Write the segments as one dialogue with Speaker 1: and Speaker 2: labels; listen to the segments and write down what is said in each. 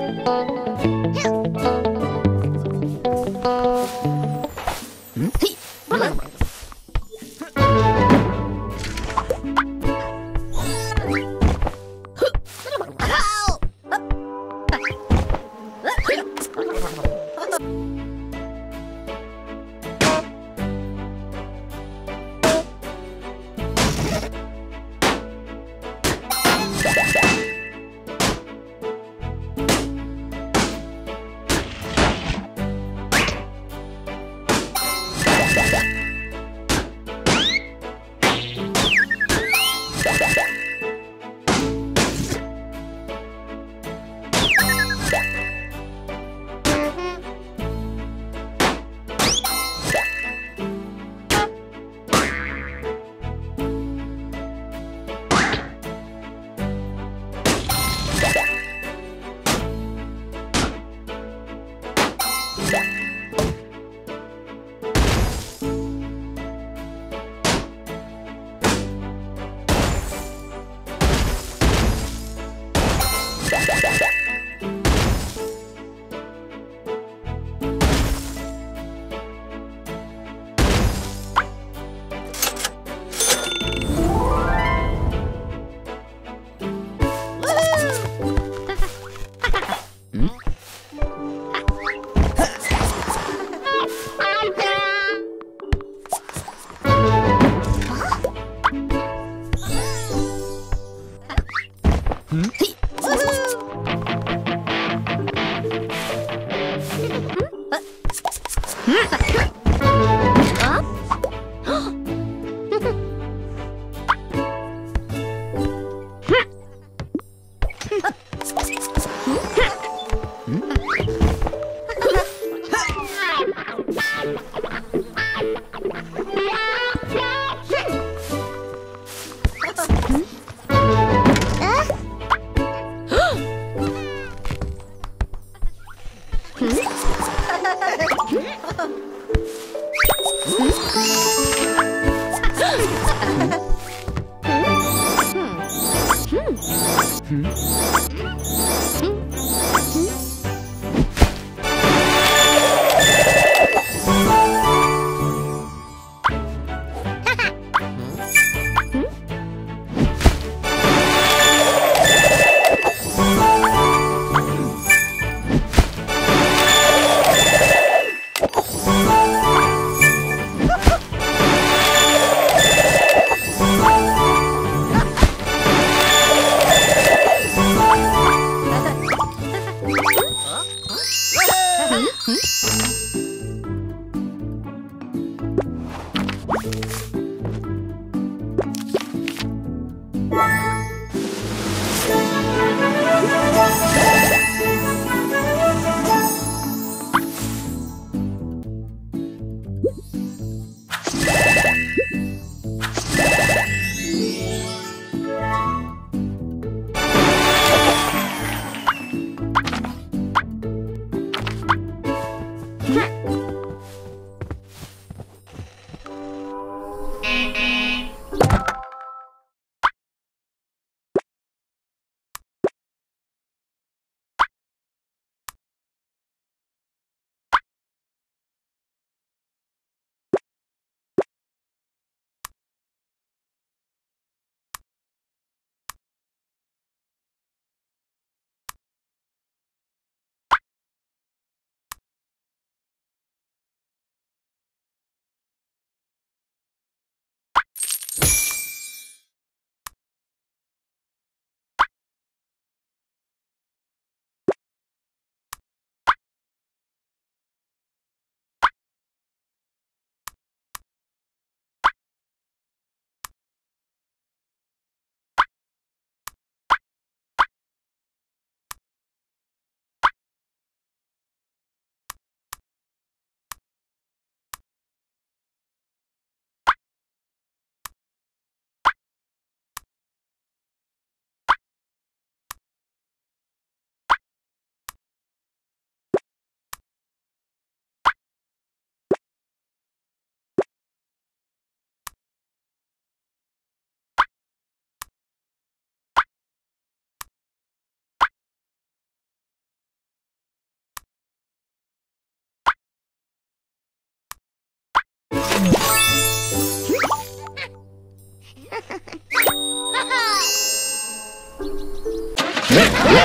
Speaker 1: Thank you.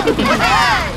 Speaker 1: Yeah!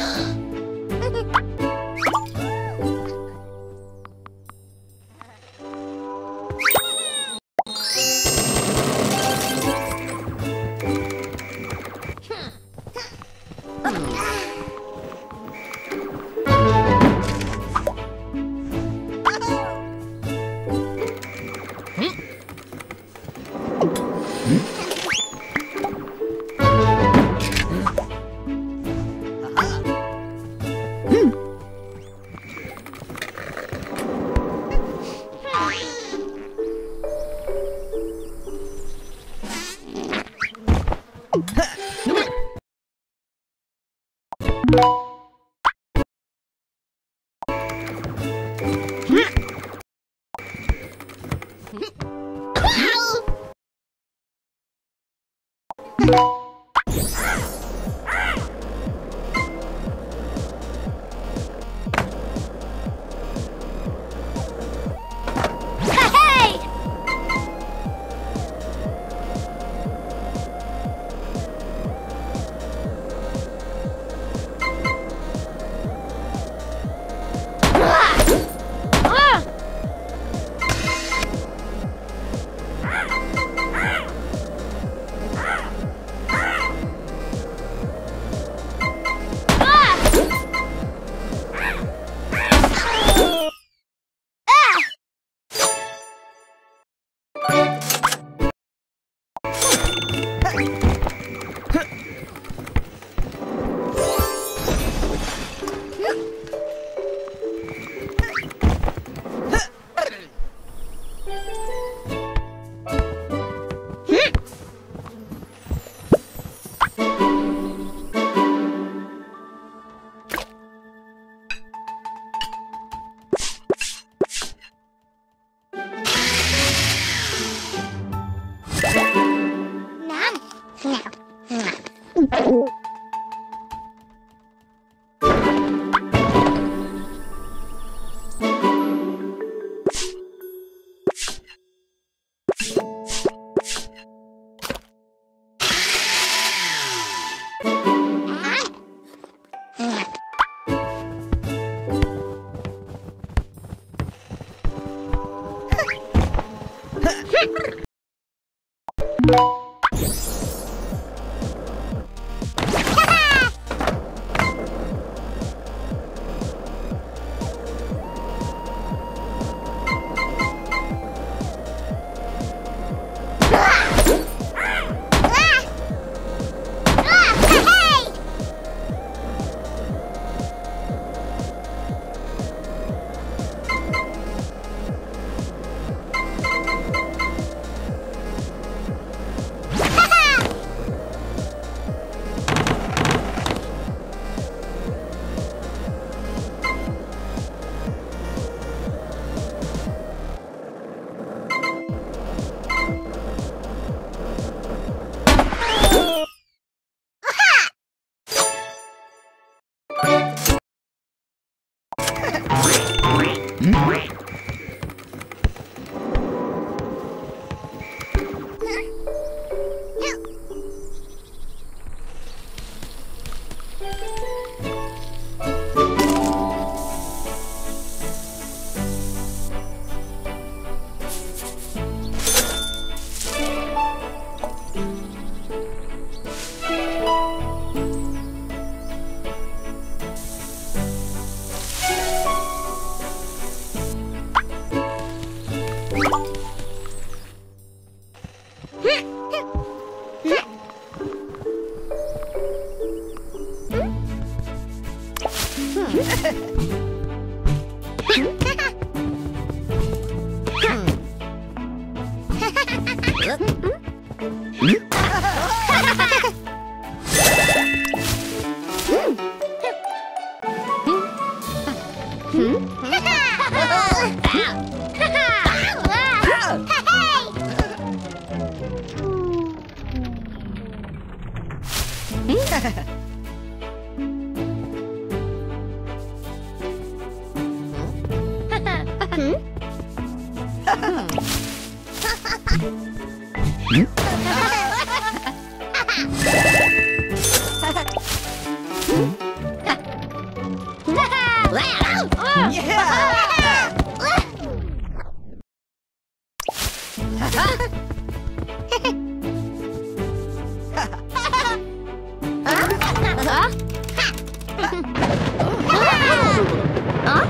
Speaker 1: 了。you 啊！啊！啊！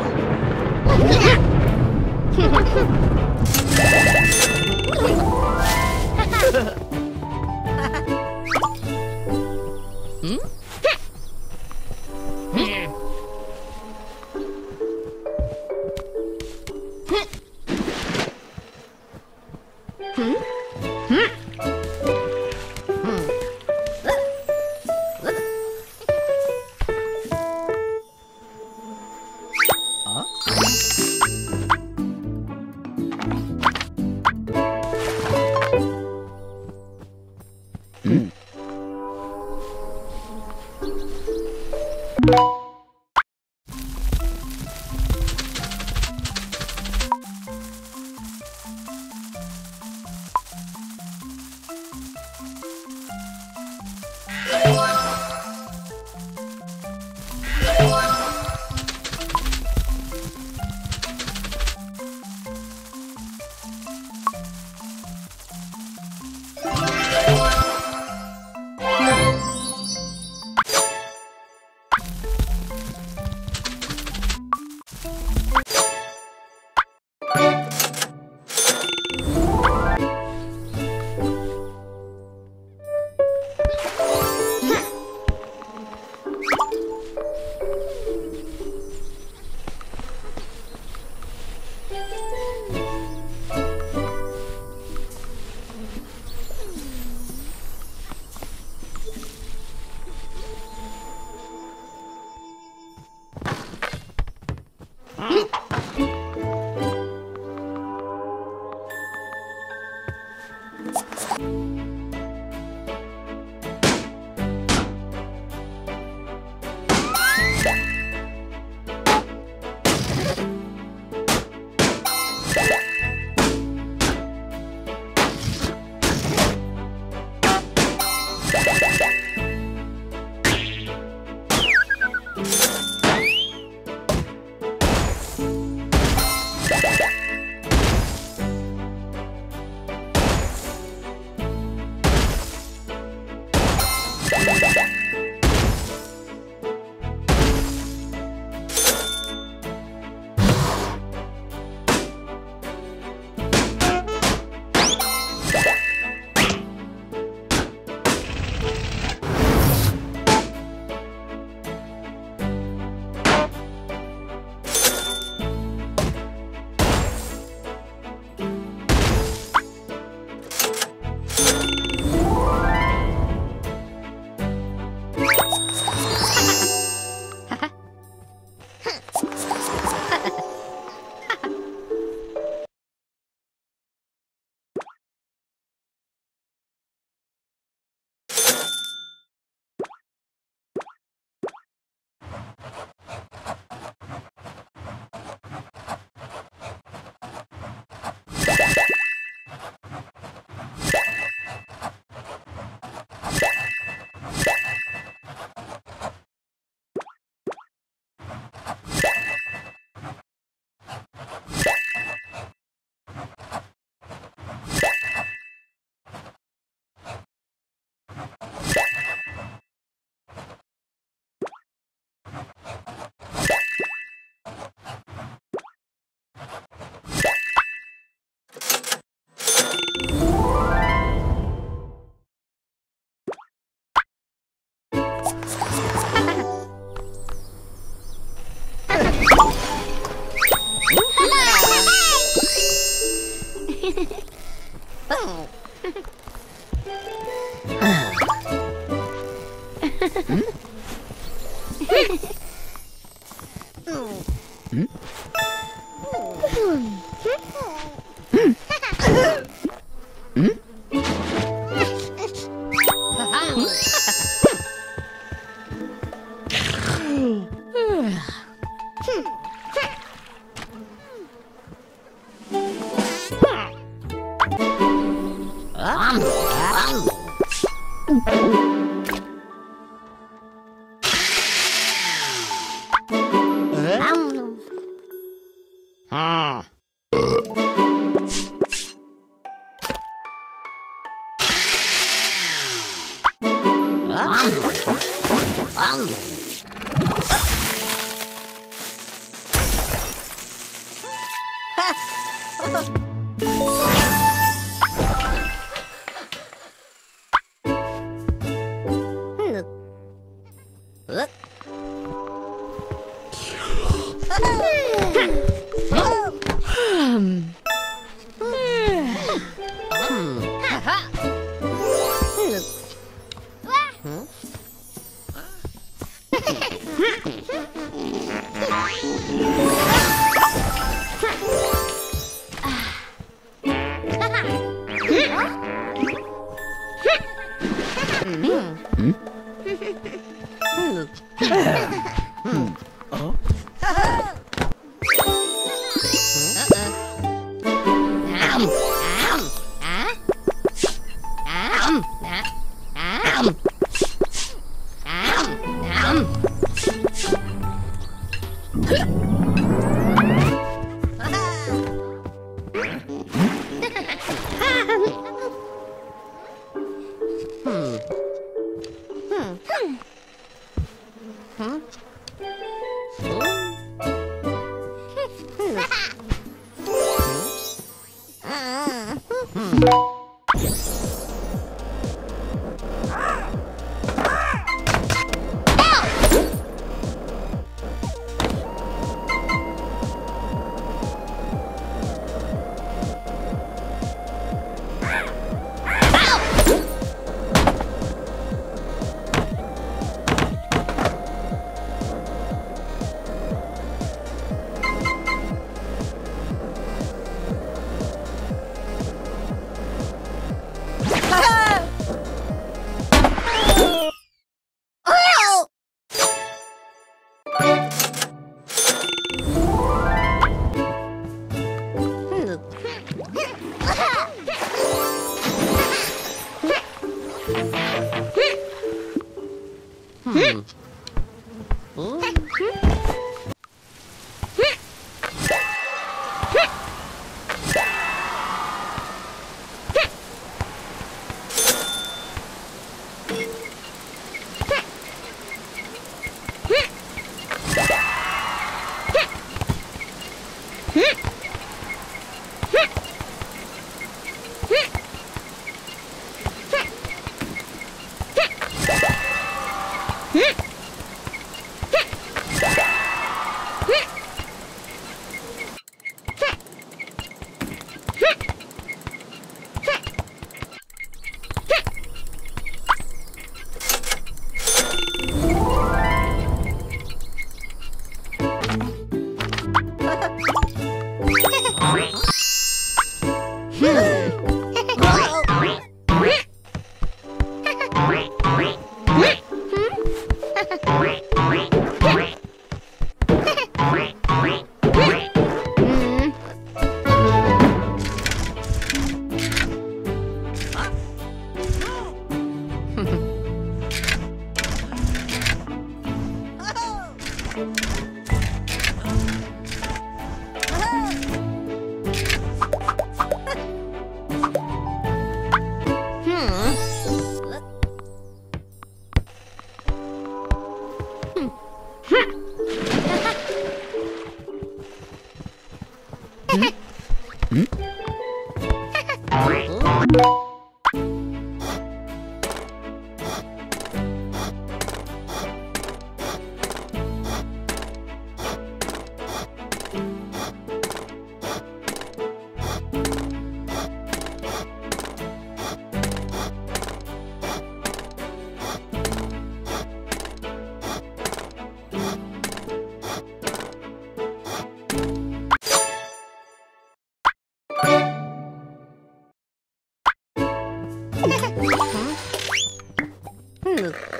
Speaker 1: Hmm? Música ん look.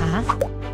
Speaker 1: 啊。